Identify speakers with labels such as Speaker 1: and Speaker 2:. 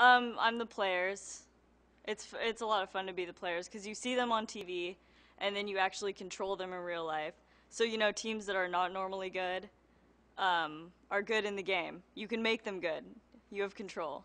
Speaker 1: Um, I'm the players. It's it's a lot of fun to be the players because you see them on TV, and then you actually control them in real life. So you know teams that are not normally good, um, are good in the game. You can make them good. You have control.